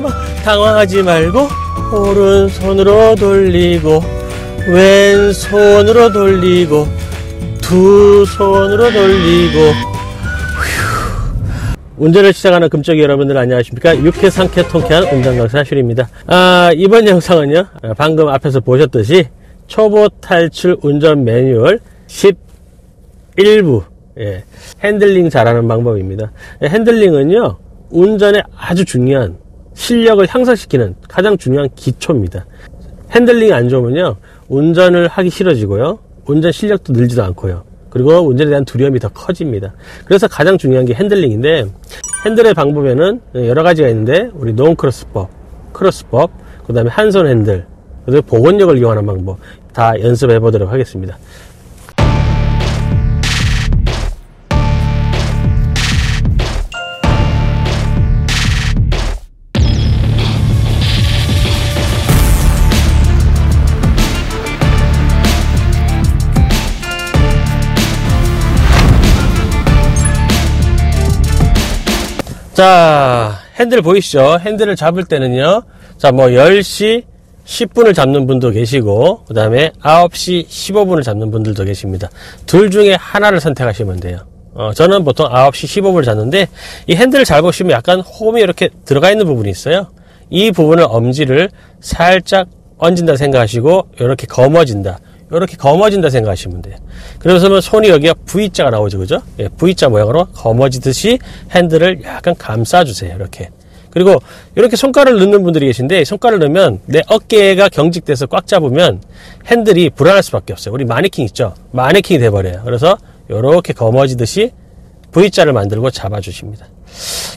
봐봐 당황하지 말고 오른손으로 돌리고 왼손으로 돌리고 두 손으로 돌리고. 휴. 운전을 시작하는 금쪽이 여러분들 안녕하십니까? 유쾌 상쾌 통쾌한 운전 강사 슈리입니다. 아, 이번 영상은요 방금 앞에서 보셨듯이 초보 탈출 운전 매뉴얼 11부. 예, 핸들링 잘하는 방법입니다. 예, 핸들링은요 운전에 아주 중요한 실력을 향상시키는 가장 중요한 기초입니다. 핸들링이 안 좋으면요 운전을 하기 싫어지고요 운전 실력도 늘지도 않고요. 그리고 운전에 대한 두려움이 더 커집니다. 그래서 가장 중요한 게 핸들링인데 핸들의 방법에는 여러 가지가 있는데 우리 non-cross법 크로스법 그 다음에 한손 핸들 그리고 복원력을 이용하는 방법 다 연습해 보도록 하겠습니다 자, 핸들 보이시죠? 핸들을 잡을 때는요. 자, 뭐 10시 10분을 잡는 분도 계시고 그 다음에 9시 15분을 잡는 분들도 계십니다. 둘 중에 하나를 선택하시면 돼요. 어, 저는 보통 9시 15분을 잡는데 이 핸들을 잘 보시면 약간 홈이 이렇게 들어가 있는 부분이 있어요. 이 부분을 엄지를 살짝 얹은다 생각하시고 이렇게 검어진다. 이렇게 검어진다 생각하시면 돼요. 그래서 손이 여기가 V자가 나오죠. 그죠? 예, V자 모양으로 검어지듯이 핸들을 약간 감싸주세요. 이렇게. 그리고 이렇게 손가락을 넣는 분들이 계신데 손가락을 넣으면 내 어깨가 경직돼서 꽉 잡으면 핸들이 불안할 수밖에 없어요. 우리 마네킹 있죠? 마네킹이 돼버려요. 그래서 이렇게 거머쥐듯이 V자를 만들고 잡아주십니다.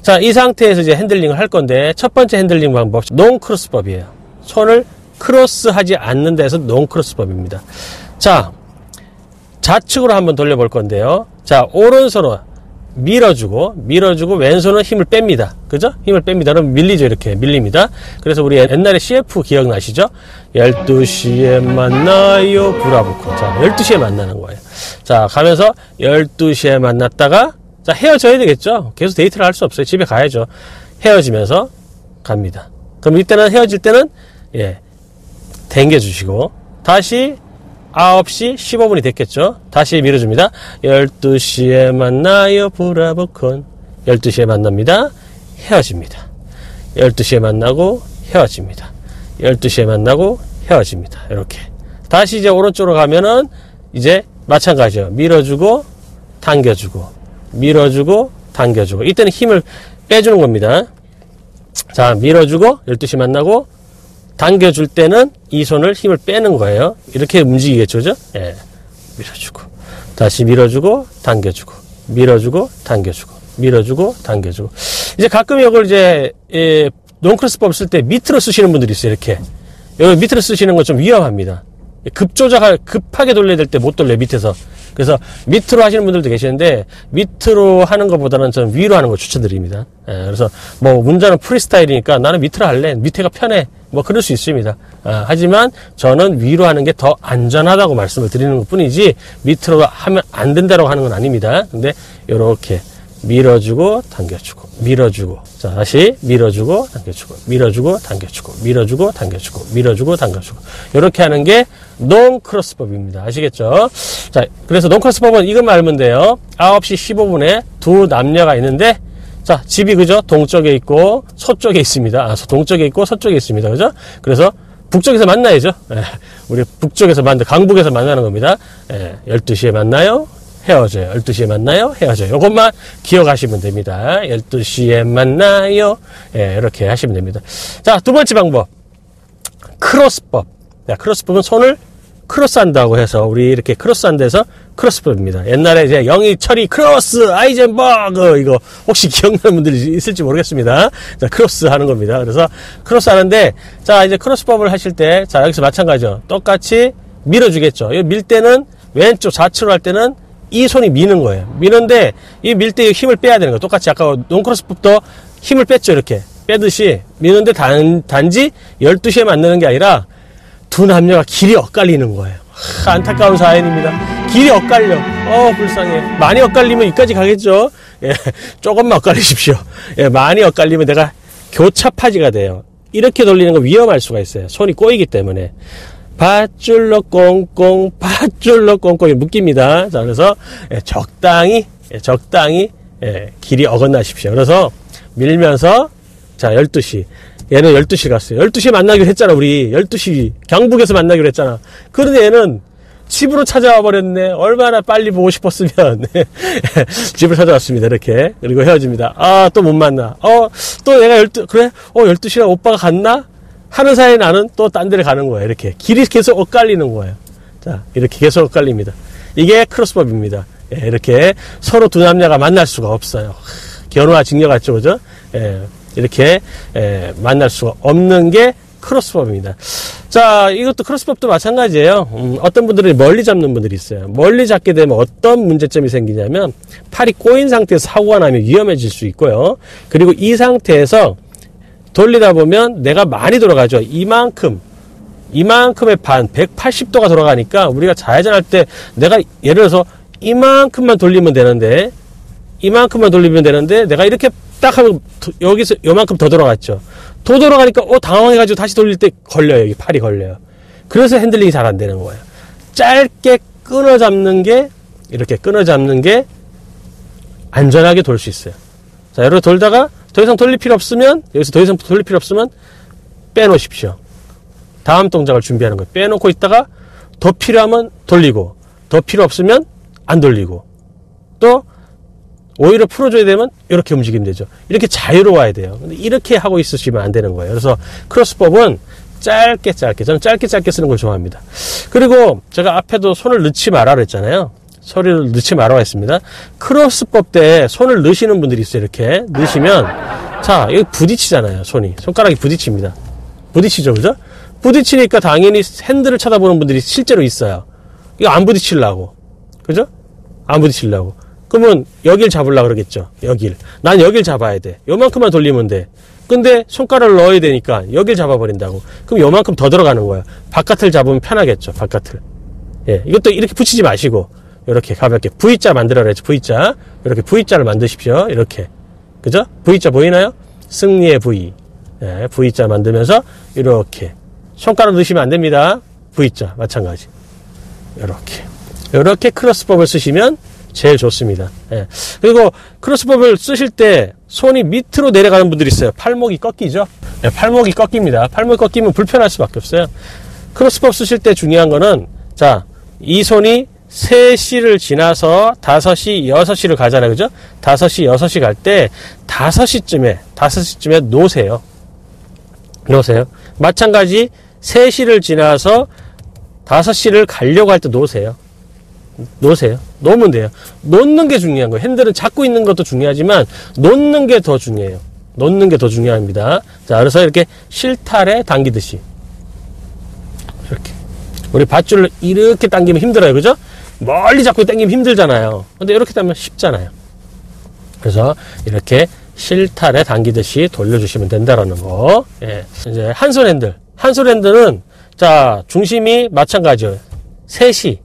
자, 이 상태에서 이제 핸들링을 할 건데 첫 번째 핸들링 방법 non-cross법이에요. 손을 크로스하지 않는 데서 non-cross법입니다. 자, 좌측으로 한번 돌려볼 건데요. 자, 오른손으로 밀어주고, 밀어주고, 왼손은 힘을 뺍니다. 그죠? 힘을 뺍니다. 그럼 밀리죠. 이렇게 밀립니다. 그래서 우리 옛날에 CF 기억나시죠? 12시에 만나요. 브라보콘. 자, 12시에 만나는 거예요. 자, 가면서 12시에 만났다가, 자, 헤어져야 되겠죠? 계속 데이트를 할 수 없어요. 집에 가야죠. 헤어지면서 갑니다. 그럼 이때는 헤어질 때는, 예, 당겨주시고 다시 9시 15분이 됐겠죠. 다시 밀어줍니다. 12시에 만나요. 브라보콘. 12시에 만납니다. 헤어집니다. 12시에 만나고 헤어집니다. 12시에 만나고 헤어집니다. 이렇게. 다시 이제 오른쪽으로 가면은 이제 마찬가지요. 밀어주고 당겨주고 밀어주고 당겨주고 이때는 힘을 빼주는 겁니다. 자 밀어주고 12시 만나고 당겨줄 때는 이 손을 힘을 빼는 거예요. 이렇게 움직이겠죠, 그죠? 예. 밀어주고, 다시 밀어주고, 당겨주고, 밀어주고, 당겨주고, 밀어주고, 당겨주고. 이제 가끔 이걸 이제, 예, 논크로스법 쓸 때 밑으로 쓰시는 분들이 있어요, 이렇게. 여기 밑으로 쓰시는 건 좀 위험합니다. 급조작할, 급하게 돌려야 될 때 못 돌려요, 밑에서. 그래서 밑으로 하시는 분들도 계시는데 밑으로 하는 것보다는 저는 위로 하는 걸 추천드립니다. 예, 그래서 뭐 운전은 프리스타일이니까 나는 밑으로 할래. 밑에가 편해. 뭐 그럴 수 있습니다. 아, 하지만 저는 위로 하는 게 더 안전하다고 말씀을 드리는 것 뿐이지 밑으로 하면 안 된다고 하는 건 아닙니다. 근데 이렇게 밀어주고 당겨주고 밀어주고. 자 다시 밀어주고 당겨주고 밀어주고 당겨주고 밀어주고 당겨주고 밀어주고 당겨주고. 이렇게 하는 게 논크로스법입니다. 아시겠죠? 자 그래서 논크로스법은 이것만 알면 돼요. 9시 15분에 두 남녀가 있는데 자 집이 그죠 동쪽에 있고 서쪽에 있습니다 아, 동쪽에 있고 서쪽에 있습니다 그죠 그래서 북쪽에서 만나야죠 예, 우리 북쪽에서 만나 강북에서 만나는 겁니다 예, 12시에 만나요 헤어져요. 12시에 만나요. 헤어져요. 이것만 기억하시면 됩니다. 12시에 만나요. 예, 이렇게 하시면 됩니다. 자, 두 번째 방법. 크로스법. 야, 크로스법은 손을 크로스한다고 해서 우리 이렇게 크로스한 데서 크로스법입니다. 옛날에 이제 영희 철이 크로스 아이젠버그 이거 혹시 기억나는 분들이 있을지 모르겠습니다. 자, 크로스 하는 겁니다. 그래서 크로스 하는데 자, 이제 크로스법을 하실 때 자, 여기서 마찬가지죠. 똑같이 밀어주겠죠. 밀 때는 왼쪽 좌측으로 할 때는 이 손이 미는 거예요. 미는데 이 밀 때 힘을 빼야 되는 거예요. 똑같이 아까 non-cross법도 힘을 뺐죠. 이렇게 빼듯이 미는데 단, 단지 12시에 만드는 게 아니라 두 남녀가 길이 엇갈리는 거예요. 하, 안타까운 사연입니다. 길이 엇갈려. 어, 불쌍해. 많이 엇갈리면 여기까지 가겠죠. 예, 조금만 엇갈리십시오. 예, 많이 엇갈리면 내가 교차파지가 돼요. 이렇게 돌리는 거 위험할 수가 있어요. 손이 꼬이기 때문에. 밧줄로 꽁꽁, 밧줄로 꽁꽁이 묶입니다. 자, 그래서 예, 적당히, 예, 적당히 예, 길이 어긋나십시오. 그래서 밀면서 자, 12시. 얘는 12시 갔어요. 12시에 만나기로 했잖아, 우리. 12시. 경북에서 만나기로 했잖아. 그런데 얘는 집으로 찾아와 버렸네. 얼마나 빨리 보고 싶었으면. 집을 찾아왔습니다. 이렇게. 그리고 헤어집니다. 아, 또 못 만나. 어, 또 내가 12, 그래? 어, 12시간 오빠가 갔나? 하는 사이에 나는 또 딴 데를 가는 거야. 이렇게. 길이 계속 엇갈리는 거예요. 자, 이렇게 계속 엇갈립니다. 이게 크로스법입니다. 예, 이렇게 서로 두 남녀가 만날 수가 없어요. 견우와 직녀 같죠, 그죠? 예, 이렇게 예, 만날 수가 없는 게 크로스법입니다. 자, 이것도 크로스법도 마찬가지예요. 음, 어떤 분들은 멀리 잡는 분들이 있어요. 멀리 잡게 되면 어떤 문제점이 생기냐면 팔이 꼬인 상태에서 사고가 나면 위험해질 수 있고요. 그리고 이 상태에서 돌리다 보면 내가 많이 돌아가죠. 이만큼 이만큼의 반 180도가 돌아가니까 우리가 좌회전할 때 내가 예를 들어서 이만큼만 돌리면 되는데 이만큼만 돌리면 되는데 내가 이렇게 딱 하면 여기서 요만큼 더 돌아갔죠. 더 돌아가니까 어 당황해가지고 다시 돌릴 때 걸려요. 여기 팔이 걸려요. 그래서 핸들링이 잘 안 되는 거예요. 짧게 끊어 잡는 게 이렇게 끊어 잡는 게 안전하게 돌 수 있어요. 자, 여러분 돌다가 더 이상 돌릴 필요 없으면 여기서 더 이상 돌릴 필요 없으면 빼놓으십시오. 다음 동작을 준비하는 거예요. 빼놓고 있다가 더 필요하면 돌리고 더 필요 없으면 안 돌리고 또 오히려 풀어줘야 되면 이렇게 움직이면 되죠. 이렇게 자유로워야 돼요. 근데 이렇게 하고 있으시면 안 되는 거예요. 그래서 크로스법은 짧게 짧게 저는 짧게 짧게 쓰는 걸 좋아합니다. 그리고 제가 앞에도 손을 넣지 마라 그랬잖아요. 소리를 넣지 말아야 했습니다. 크로스법 때 손을 넣으시는 분들이 있어요. 이렇게 넣으시면 자 이거 부딪히잖아요. 손이 손가락이 부딪힙니다. 부딪히죠, 그죠? 부딪히니까 당연히 핸들을 쳐다보는 분들이 실제로 있어요. 이거 안 부딪히려고, 그죠? 안 부딪히려고. 그러면 여길 잡으려고 그러겠죠. 여길. 난 여길 잡아야 돼. 요만큼만 돌리면 돼. 근데 손가락을 넣어야 되니까 여길 잡아버린다고. 그럼 요만큼 더 들어가는 거예요. 바깥을 잡으면 편하겠죠. 바깥을. 예. 이것도 이렇게 붙이지 마시고 이렇게 가볍게 V자 만들어 그랬죠. V자. 이렇게 V자를 만드십시오. 이렇게. 그죠? V자 보이나요? 승리의 V. 예, V자 만들면서 이렇게. 손가락 넣으시면 안 됩니다. V자 마찬가지. 이렇게. 이렇게 크로스법을 쓰시면 제일 좋습니다. 예. 그리고 크로스법을 쓰실 때 손이 밑으로 내려가는 분들이 있어요. 팔목이 꺾이죠. 예, 팔목이 꺾입니다. 팔목이 꺾이면 불편할 수밖에 없어요. 크로스법 쓰실 때 중요한 거는 자, 이 손이 3시를 지나서 5시, 6시를 가잖아요. 그죠? 5시, 6시 갈 때 5시쯤에 5시쯤에 놓으세요. 놓으세요. 마찬가지 3시를 지나서 5시를 가려고 할 때 놓으세요. 놓으세요. 놓으면 돼요. 놓는 게 중요한 거예요. 핸들은 잡고 있는 것도 중요하지만 놓는 게 더 중요해요. 놓는 게 더 중요합니다. 자, 그래서 이렇게 실타래 당기듯이 이렇게 우리 밧줄을 이렇게 당기면 힘들어요. 그죠? 멀리 잡고 당기면 힘들잖아요. 근데 이렇게 당기면 쉽잖아요. 그래서 이렇게 실타래 당기듯이 돌려주시면 된다라는 거. 예. 이제 한손 핸들. 한손 핸들은 자, 중심이 마찬가지예요. 셋이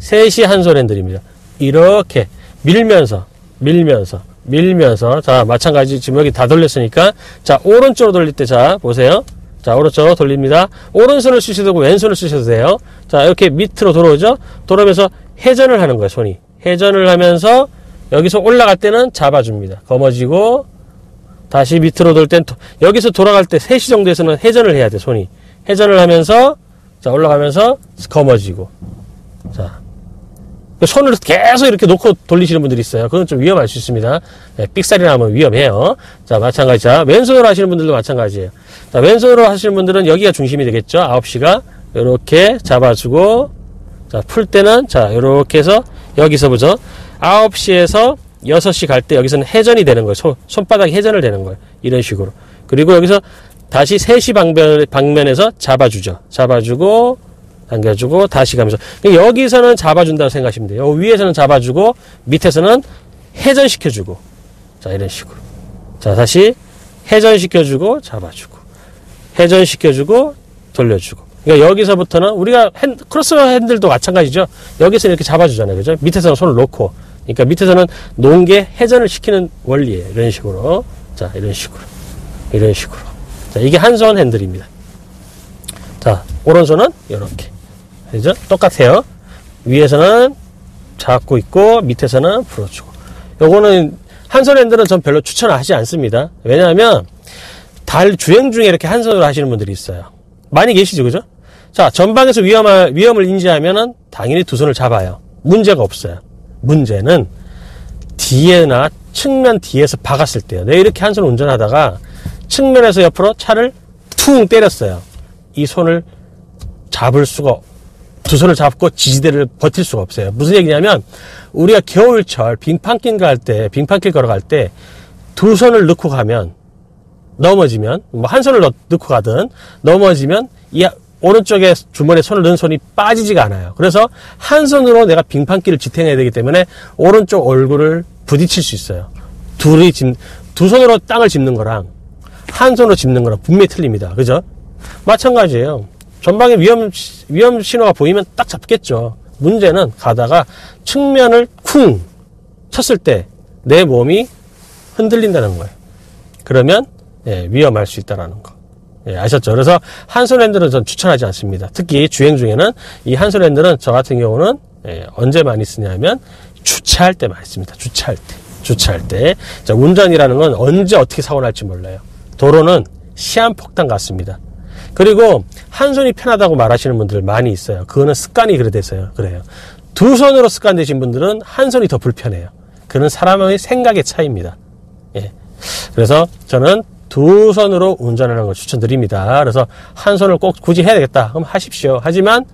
셋이 한손 핸들입니다. 이렇게 밀면서, 밀면서, 밀면서. 자, 마찬가지 지금 여기 다 돌렸으니까. 자, 오른쪽으로 돌릴 때, 자, 보세요. 자, 오른쪽으로 돌립니다. 오른손을 쓰셔도 되고, 왼손을 쓰셔도 돼요. 자, 이렇게 밑으로 돌아오죠? 돌아오면서 회전을 하는 거예요, 손이. 회전을 하면서, 여기서 올라갈 때는 잡아줍니다. 검어지고, 다시 밑으로 돌 땐, 여기서 돌아갈 때 3시 정도에서는 회전을 해야 돼, 손이. 회전을 하면서, 자, 올라가면서, 검어지고. 자, 손을 계속 이렇게 놓고 돌리시는 분들이 있어요. 그건 좀 위험할 수 있습니다. 네, 삑살이 나면 위험해요. 자, 마찬가지. 자, 왼손으로 하시는 분들도 마찬가지예요. 자, 왼손으로 하시는 분들은 여기가 중심이 되겠죠. 9시가. 이렇게 잡아주고, 자, 풀 때는, 자, 이렇게 해서, 여기서 보죠. 9시에서 6시 갈 때 여기서는 회전이 되는 거예요. 손, 손바닥이 회전을 되는 거예요. 이런 식으로. 그리고 여기서 다시 3시 방면, 방면에서 잡아주죠. 잡아주고, 당겨주고 다시 가면서 여기서는 잡아준다고 생각하시면 돼요. 위에서는 잡아주고 밑에서는 회전시켜주고 자 이런 식으로 자 다시 회전시켜주고 잡아주고 회전시켜주고 돌려주고 그러니까 여기서부터는 우리가 핸, 크로스 핸들도 마찬가지죠. 여기서 이렇게 잡아주잖아요. 그죠? 밑에서는 손을 놓고 그러니까 밑에서는 놓은 게 회전을 시키는 원리예요. 이런 식으로 자 이런 식으로 이런 식으로. 자, 이게 한 손 핸들입니다. 자, 오른손은 이렇게. 그죠? 똑같아요. 위에서는 잡고 있고, 밑에서는 풀어주고. 요거는 한손 핸들은 전 별로 추천하지 않습니다. 왜냐하면, 달 주행 중에 이렇게 한 손으로 하시는 분들이 있어요. 많이 계시죠, 그죠? 자, 전방에서 위험을, 위험을 인지하면은 당연히 두 손을 잡아요. 문제가 없어요. 문제는 뒤에나 측면 뒤에서 박았을 때요. 내가 이렇게 한 손 운전하다가 측면에서 옆으로 차를 퉁 때렸어요. 이 손을 잡을 수가 두 손을 잡고 지지대를 버틸 수가 없어요. 무슨 얘기냐면 우리가 겨울철 빙판길 갈 때, 빙판길 걸어갈 때 두 손을 넣고 가면 넘어지면 뭐 한 손을 넣, 고 가든 넘어지면 이 오른쪽에 주머니에 손을 넣은 손이 빠지지가 않아요. 그래서 한 손으로 내가 빙판길을 지탱해야 되기 때문에 오른쪽 얼굴을 부딪힐 수 있어요. 둘이 짚, 두 손으로 땅을 짚는 거랑 한 손으로 짚는 거랑 분명히 틀립니다. 그죠? 마찬가지예요. 전방에 위험, 위험 신호가 보이면 딱 잡겠죠. 문제는 가다가 측면을 쿵 쳤을 때 내 몸이 흔들린다는 거예요. 그러면 예, 위험할 수 있다는 거. 예, 아셨죠? 그래서 한손 핸들은 전 추천하지 않습니다. 특히 주행 중에는 이 한손 핸들은 저 같은 경우는 예, 언제 많이 쓰냐면 주차할 때 많이 씁니다. 주차할 때. 주차할 때. 자, 운전이라는 건 언제 어떻게 사고 날지 몰라요. 도로는 시한폭탄 같습니다. 그리고 한 손이 편하다고 말하시는 분들 많이 있어요. 그거는 습관이 그래 돼서요. 그래요. 두 손으로 습관되신 분들은 한 손이 더 불편해요. 그는 사람의 생각의 차이입니다. 예. 그래서 저는 두 손으로 운전하는 걸 추천드립니다. 그래서 한 손을 꼭 굳이 해야 되겠다. 그럼 하십시오. 하지만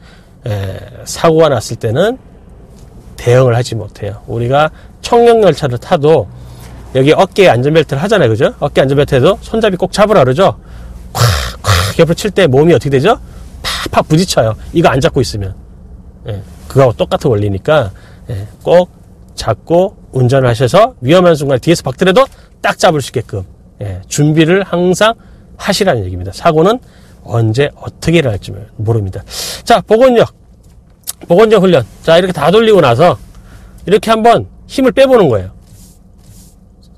에, 사고가 났을 때는 대응을 하지 못해요. 우리가 청룡열차를 타도 여기 어깨에 안전벨트를 하잖아요. 그죠? 어깨 안전벨트에도 손잡이 꼭 잡으라 그러죠? 옆으로 칠때 몸이 어떻게 되죠? 팍팍 부딪혀요. 이거 안 잡고 있으면. 예, 그거하고 똑같은 원리니까 예, 꼭 잡고 운전을 하셔서 위험한 순간 뒤에서 박더라도 딱 잡을 수 있게끔 예, 준비를 항상 하시라는 얘기입니다. 사고는 언제 어떻게 일어날지 모릅니다. 자, 보건력. 보건력 훈련. 자, 이렇게 다 돌리고 나서 이렇게 한번 힘을 빼보는 거예요.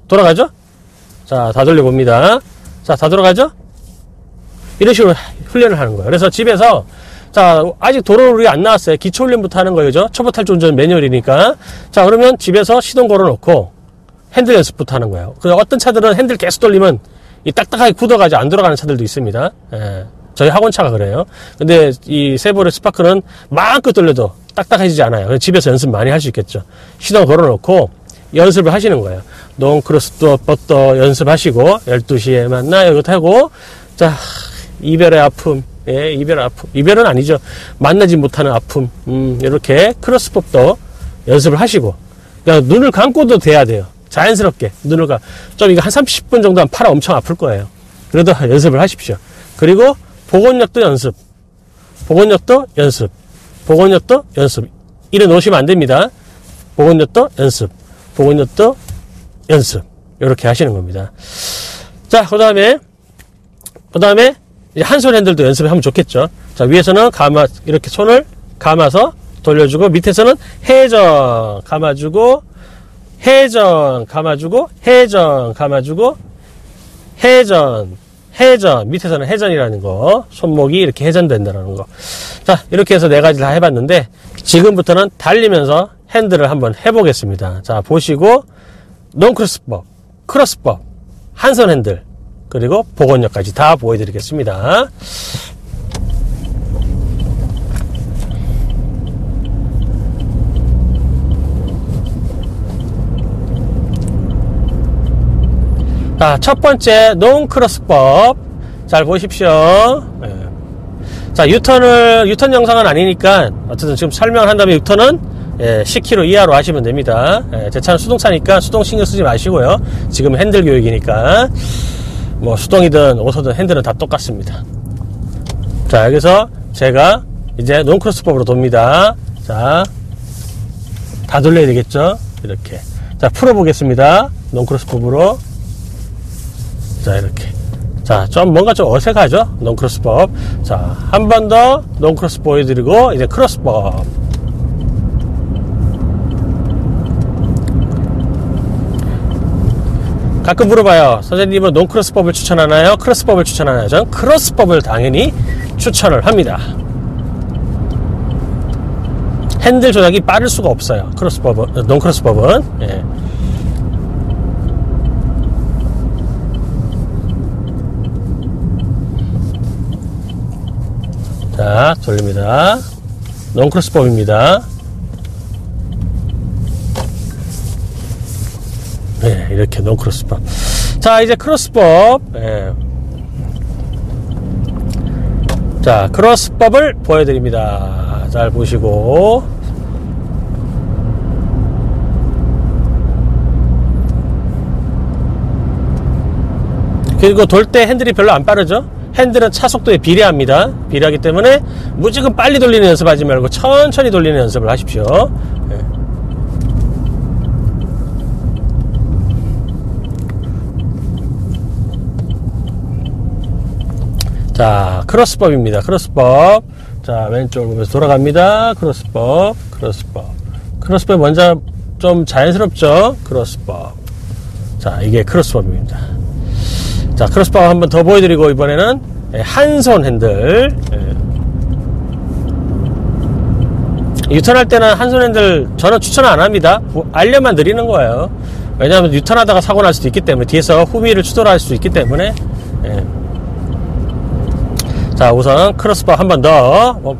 돌아가죠? 자, 다 돌려봅니다. 자, 다 돌아가죠? 이런 식으로 훈련을 하는 거예요. 그래서 집에서 자, 아직 도로를 안 나왔어요. 기초 훈련부터 하는 거죠. 초보 탈주 운전 매뉴얼이니까. 자, 그러면 집에서 시동 걸어 놓고 핸들 연습부터 하는 거예요. 그 어떤 차들은 핸들 계속 돌리면 이 딱딱하게 굳어가지고 안 돌아가는 차들도 있습니다. 예, 저희 학원차가 그래요. 근데 이 세보레 스파크는 마음껏 돌려도 딱딱해지지 않아요. 집에서 연습 많이 할 수 있겠죠. 시동 걸어놓고 연습을 하시는 거예요. 농크로스도 뻗도 연습하시고 12시에 만나 이거 타고 자 이별의 아픔 예, 이별 아픔 이별은 아니죠. 만나지 못하는 아픔 음, 이렇게 크로스법도 연습을 하시고 그러니까 눈을 감고도 돼야 돼요. 자연스럽게 눈을 가. 좀 이거 한 30분 정도 하면 팔 엄청 아플 거예요. 그래도 연습을 하십시오. 그리고 복원력도 연습. 복원력도 연습. 복원력도 연습. 이래 놓으시면 안 됩니다. 복원력도 연습. 복원력도 연습. 이렇게 하시는 겁니다. 자, 그 다음에, 그 다음에, 한손 핸들도 연습을 하면 좋겠죠. 자, 위에서는 감아, 이렇게 손을 감아서 돌려주고, 밑에서는 회전 감아주고, 회전 감아주고 회전 감아주고 회전 회전. 밑에서는 회전이라는 거. 손목이 이렇게 회전된다는 거 자 이렇게 해서 네 가지 다 해봤는데 지금부터는 달리면서 핸들을 한번 해보겠습니다. 자 보시고 논크로스법 크로스법 한선 핸들 그리고 복원력까지 다 보여드리겠습니다 자, 첫 번째 논크로스법 잘 보십시오. 네. 자, 유턴을 유턴 영상은 아니니까 어쨌든 지금 설명을 한다면 유턴은 예, 10km 이하로 하시면 됩니다. 예, 제 차는 수동차니까 수동 신경 쓰지 마시고요. 지금 핸들 교육이니까 뭐 수동이든 오소든 핸들은 다 똑같습니다. 자, 여기서 제가 이제 논크로스법으로 돕니다. 자, 다 돌려야 되겠죠? 이렇게. 자, 풀어 보겠습니다. 논크로스법으로. 자, 이렇게. 자, 좀 뭔가 좀 어색하죠? 논크로스법. 자, 한 번 더 논크로스 보여드리고, 이제 크로스법. 가끔 물어봐요. 선생님은 논크로스법을 추천하나요? 크로스법을 추천하나요? 저는 크로스법을 당연히 추천을 합니다. 핸들 조작이 빠를 수가 없어요. 크로스법은, 논크로스법은. 예. 자, 돌립니다. 논크로스법입니다. 네, 이렇게 논크로스법. 자, 이제 크로스법. 예. 자, 크로스법을 보여드립니다. 잘 보시고. 그리고 돌 때 핸들이 별로 안 빠르죠? 핸들은 차 속도에 비례합니다. 비례하기 때문에 무지금 빨리 돌리는 연습하지 말고 천천히 돌리는 연습을 하십시오. 예. 자, 크로스법입니다. 크로스법. 자, 왼쪽으로 보면서 돌아갑니다. 크로스법, 크로스법. 크로스법 먼저 좀 자연스럽죠? 크로스법. 자, 이게 크로스법입니다. 자, 크로스법 한번 더 보여드리고, 이번에는 예, 한손 핸들. 예. 유턴할 때는 한 손 핸들 저는 추천 안 합니다. 알려만 드리는 거예요. 왜냐하면 유턴하다가 사고 날 수도 있기 때문에 뒤에서 후미를 추돌할 수 있기 때문에 예. 자 우선 크로스바 한 번 더. 어.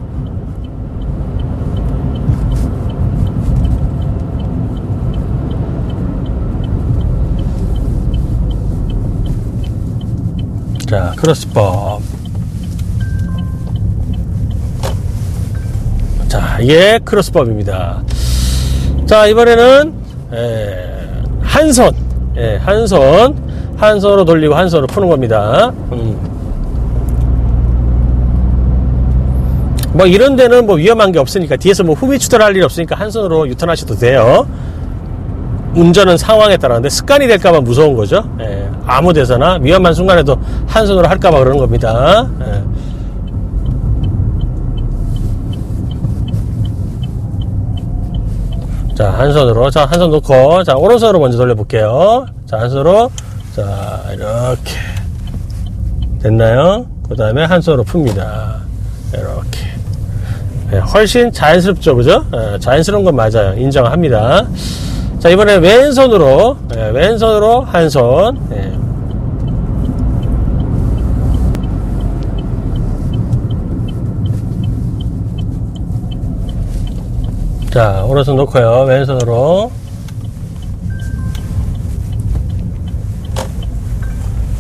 자 크로스법. 자 이게 크로스법입니다. 자 이번에는 에, 한 손, 예, 한 손, 한 손으로 돌리고 한 손으로 푸는 겁니다. 음. 뭐 이런 데는 뭐 위험한 게 없으니까 뒤에서 뭐 후미 추돌할 일 없으니까 한 손으로 유턴하셔도 돼요. 운전은 상황에 따라는데 습관이 될까봐 무서운 거죠. 예, 아무 데서나 위험한 순간에도 한 손으로 할까봐 그러는 겁니다. 예. 자, 한 손으로. 자, 한 손 놓고. 자, 오른손으로 먼저 돌려볼게요. 자, 한 손으로. 자, 이렇게. 됐나요? 그 다음에 한 손으로 풉니다. 이렇게. 네, 훨씬 자연스럽죠, 그죠? 네, 자연스러운 건 맞아요. 인정합니다. 자, 이번에 왼손으로, 네, 왼손으로 한 손. 자, 오른손 놓고요. 왼손으로.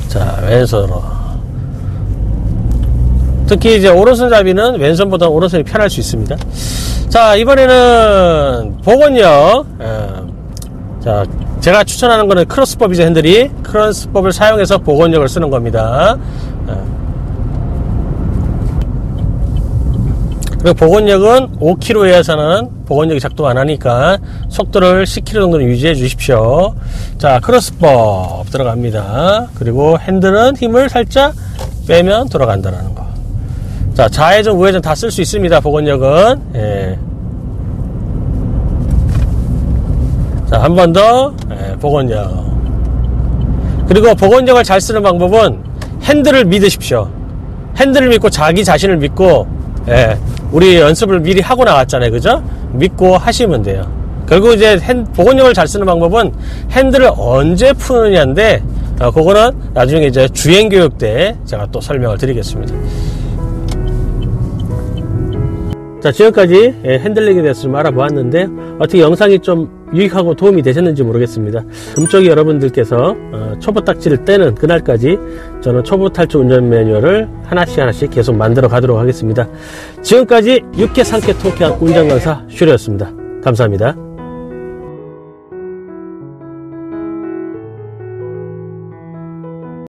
자, 왼손으로. 특히 이제 오른손잡이는 왼손보다 오른손이 편할 수 있습니다. 자, 이번에는 복원력. 자, 제가 추천하는 거는 크로스법이죠, 핸들이. 크로스법을 사용해서 복원력을 쓰는 겁니다. 그리고 복원력은 5km 이하에서는 복원력이 작동 안 하니까 속도를 10km 정도는 유지해 주십시오. 자, 크로스법 들어갑니다. 그리고 핸들은 힘을 살짝 빼면 돌아간다는 거. 자, 좌회전, 우회전 다 쓸 수 있습니다. 복원력은. 예. 자, 한 번 더. 예, 복원력. 그리고 복원력을 잘 쓰는 방법은 핸들을 믿으십시오. 핸들을 믿고 자기 자신을 믿고 예, 우리 연습을 미리 하고 나왔잖아요. 그죠? 믿고 하시면 돼요. 결국 이제 핸, 복원력을 잘 쓰는 방법은 핸들을 언제 푸느냐인데, 어, 그거는 나중에 이제 주행교육 때 제가 또 설명을 드리겠습니다. 자, 지금까지 예, 핸들링에 대해서 좀 알아보았는데, 어떻게 영상이 좀 유익하고 도움이 되셨는지 모르겠습니다. 금쪽이 여러분들께서 어, 초보 딱지를 떼는 그날까지 저는 초보 탈출 운전 매뉴얼을 하나씩 하나씩 계속 만들어 가도록 하겠습니다. 지금까지 6개 3개 토끼한 운전 강사 슈리였습니다. 감사합니다.